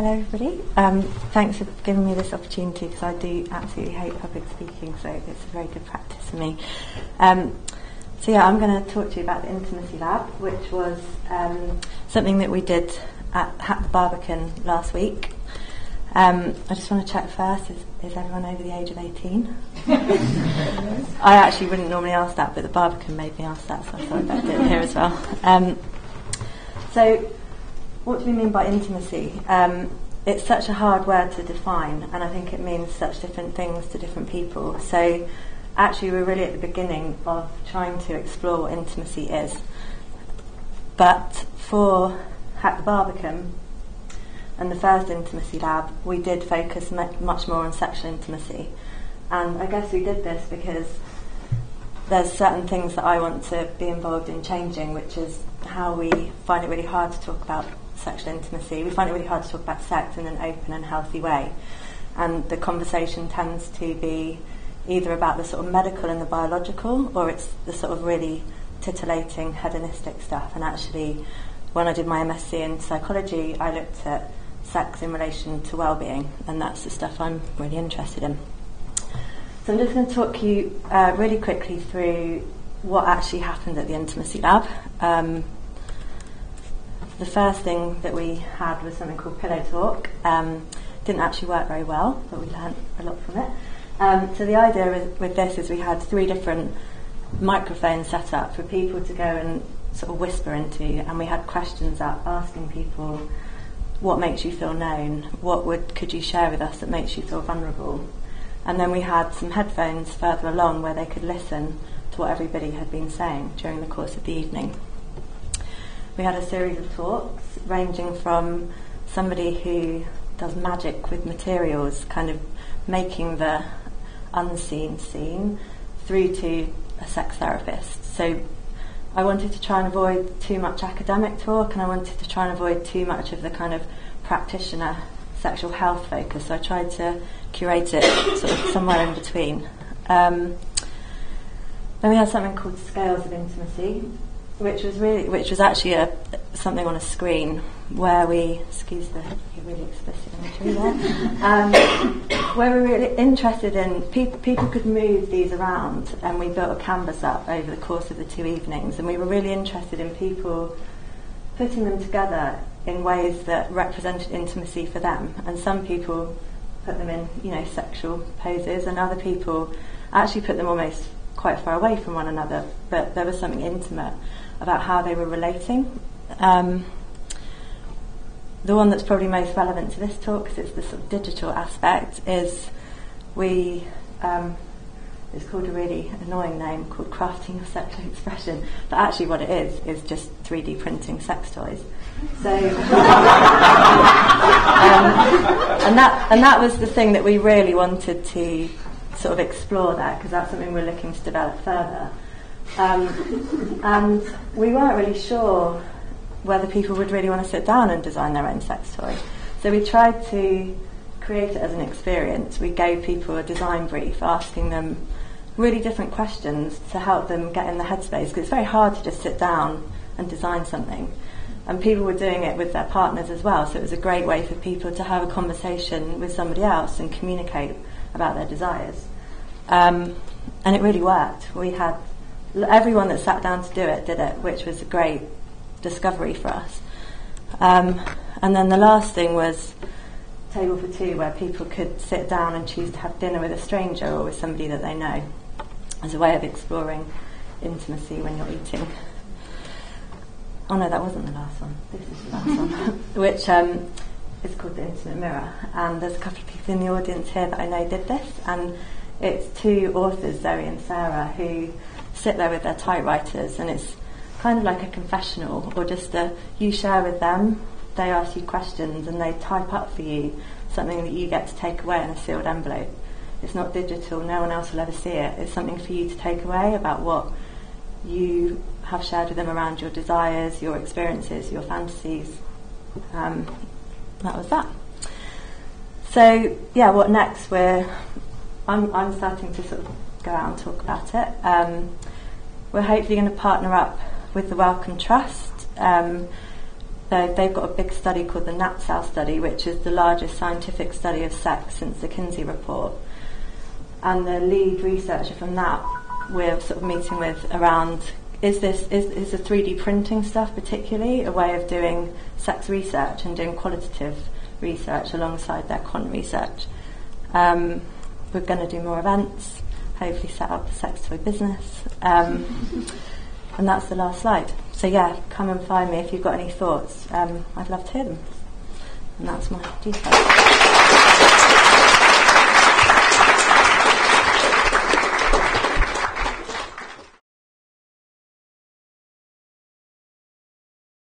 hello everybody. Um, thanks for giving me this opportunity because I do absolutely hate public speaking, so it's a very good practice for me. Um, so yeah, I'm going to talk to you about the Intimacy Lab, which was um, something that we did at, at the Barbican last week. Um, I just want to check first, is, is everyone over the age of 18? I actually wouldn't normally ask that, but the Barbican made me ask that, so I thought I'd do it here as well. Um, so what do we mean by intimacy? Um, it's such a hard word to define, and I think it means such different things to different people. So, actually, we're really at the beginning of trying to explore what intimacy is. But for Hack the Barbican and the first intimacy lab, we did focus much more on sexual intimacy. And I guess we did this because there's certain things that I want to be involved in changing, which is how we find it really hard to talk about sexual intimacy, we find it really hard to talk about sex in an open and healthy way. And the conversation tends to be either about the sort of medical and the biological, or it's the sort of really titillating hedonistic stuff. And actually, when I did my MSc in psychology, I looked at sex in relation to well-being, and that's the stuff I'm really interested in. So I'm just going to talk you uh, really quickly through what actually happened at the intimacy lab. Um, the first thing that we had was something called Pillow Talk. Um, didn't actually work very well, but we learned a lot from it. Um, so the idea with, with, this is we had three different microphones set up for people to go and sort of whisper into, and we had questions up asking people what makes you feel known, what would could you share with us that makes you feel vulnerable, and then we had some headphones further along where they could listen to what everybody had been saying during the course of the evening we had a series of talks ranging from somebody who does magic with materials, kind of making the unseen seen, through to a sex therapist. So I wanted to try and avoid too much academic talk and I wanted to try and avoid too much of the kind of practitioner sexual health focus. So I tried to curate it sort of somewhere in between. Um, then we had something called Scales of Intimacy, which was really, which was actually a, something on a screen where we, excuse the really explicit imagery there, um, where we were really interested in people. People could move these around, and we built a canvas up over the course of the two evenings, and we were really interested in people putting them together in ways that represented intimacy for them. And some people put them in, you know, sexual poses, and other people actually put them almost quite far away from one another, but there was something intimate about how they were relating. Um, the one that's probably most relevant to this talk, because it's the sort of digital aspect, is we. Um, it's called a really annoying name called crafting of sexual expression, but actually what it is is just 3D printing sex toys. So, um, and that and that was the thing that we really wanted to sort of explore there because that's something we're looking to develop further. Um, and we weren't really sure whether people would really want to sit down and design their own sex toy. So we tried to create it as an experience. We gave people a design brief, asking them really different questions to help them get in the headspace because it's very hard to just sit down and design something. And people were doing it with their partners as well, so it was a great way for people to have a conversation with somebody else and communicate about their desires. Um, and it really worked. We had everyone that sat down to do it did it, which was a great discovery for us. Um, and then the last thing was table for two, where people could sit down and choose to have dinner with a stranger or with somebody that they know, as a way of exploring intimacy when you're eating. Oh no, that wasn't the last one. This is the last one, which um, is called the Intimate Mirror. And there's a couple of people in the audience here that I know did this, and it's two authors, Zoe and Sarah, who sit there with their typewriters and it's kind of like a confessional or just a you share with them they ask you questions and they type up for you something that you get to take away in a sealed envelope. It's not digital no one else will ever see it. It's something for you to take away about what you have shared with them around your desires your experiences your fantasies. Um, that was that. So yeah what next? We're I'm, I'm starting to sort of go out and talk about it. Um, we're hopefully going to partner up with the Wellcome Trust. Um, they've got a big study called the Natsal study, which is the largest scientific study of sex since the Kinsey report. And the lead researcher from that we're sort of meeting with around is this is, is the 3D printing stuff particularly a way of doing sex research and doing qualitative research alongside their quant research. Um, we're going to do more events, hopefully set up a sex toy business. Um, and that's the last slide. So yeah, come and find me if you've got any thoughts. Um, I'd love to hear them. And that's my details.